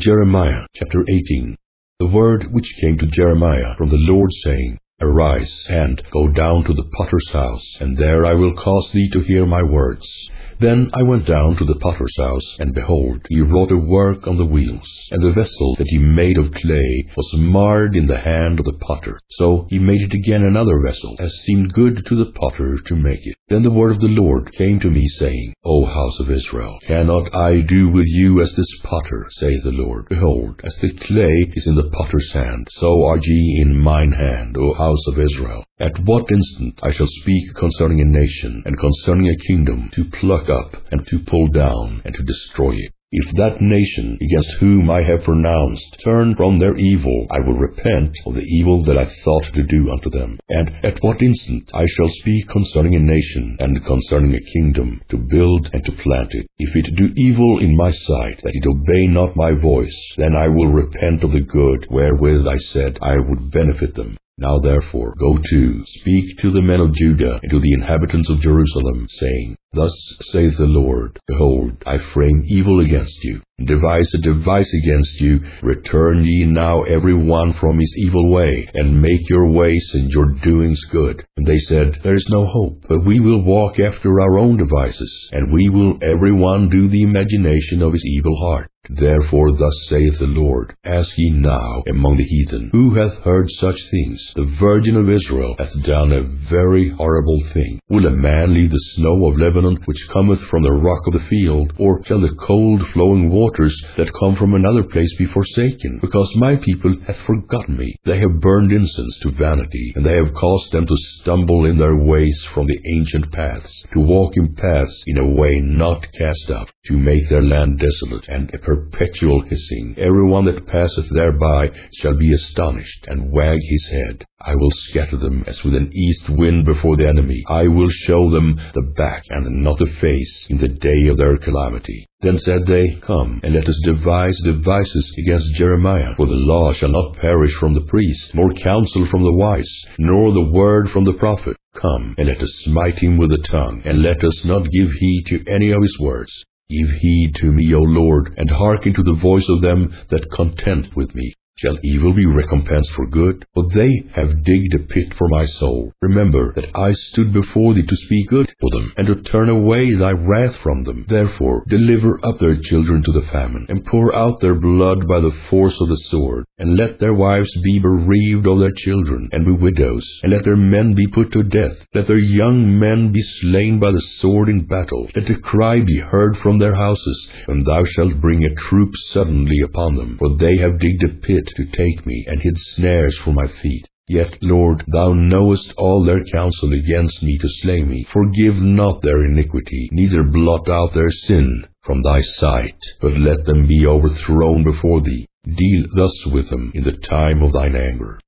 Jeremiah chapter 18 The word which came to Jeremiah from the Lord, saying, Arise, and go down to the potter's house, and there I will cause thee to hear my words. Then I went down to the potter's house, and behold, he wrought a work on the wheels, and the vessel that he made of clay was marred in the hand of the potter. So he made it again another vessel, as seemed good to the potter to make it. Then the word of the Lord came to me, saying, O house of Israel, cannot I do with you as this potter, saith the Lord? Behold, as the clay is in the potter's hand, so are ye in mine hand, O house of Israel. At what instant I shall speak concerning a nation, and concerning a kingdom, to pluck up, and to pull down, and to destroy it. If that nation against whom I have pronounced turn from their evil, I will repent of the evil that I thought to do unto them. And at what instant I shall speak concerning a nation, and concerning a kingdom, to build and to plant it. If it do evil in my sight, that it obey not my voice, then I will repent of the good wherewith I said I would benefit them. Now therefore, go to, speak to the men of Judah and to the inhabitants of Jerusalem, saying, Thus saith the Lord, Behold, I frame evil against you, and devise a device against you. Return ye now every one from his evil way, and make your ways and your doings good. And they said, There is no hope, but we will walk after our own devices, and we will every one do the imagination of his evil heart. Therefore thus saith the Lord, Ask ye now among the heathen, who hath heard such things? The Virgin of Israel hath done a very horrible thing. Will a man leave the snow of Lebanon, which cometh from the rock of the field? Or shall the cold flowing waters that come from another place be forsaken? Because my people hath forgotten me. They have burned incense to vanity, and they have caused them to stumble in their ways from the ancient paths, to walk in paths in a way not cast up, to make their land desolate, and a perpetual hissing. Every one that passeth thereby shall be astonished, and wag his head. I will scatter them as with an east wind before the enemy. I will show them the back and not the face in the day of their calamity. Then said they, Come, and let us devise devices against Jeremiah, for the law shall not perish from the priest, nor counsel from the wise, nor the word from the prophet. Come, and let us smite him with the tongue, and let us not give heed to any of his words. Give heed to me, O Lord, and hearken to the voice of them that contend with me. Shall evil be recompensed for good? For they have digged a pit for my soul. Remember that I stood before thee to speak good for them, and to turn away thy wrath from them. Therefore deliver up their children to the famine, and pour out their blood by the force of the sword, and let their wives be bereaved of their children, and be widows, and let their men be put to death. Let their young men be slain by the sword in battle. Let the cry be heard from their houses, and thou shalt bring a troop suddenly upon them, for they have digged a pit to take me, and hid snares for my feet. Yet, Lord, thou knowest all their counsel against me to slay me. Forgive not their iniquity, neither blot out their sin from thy sight, but let them be overthrown before thee. Deal thus with them in the time of thine anger.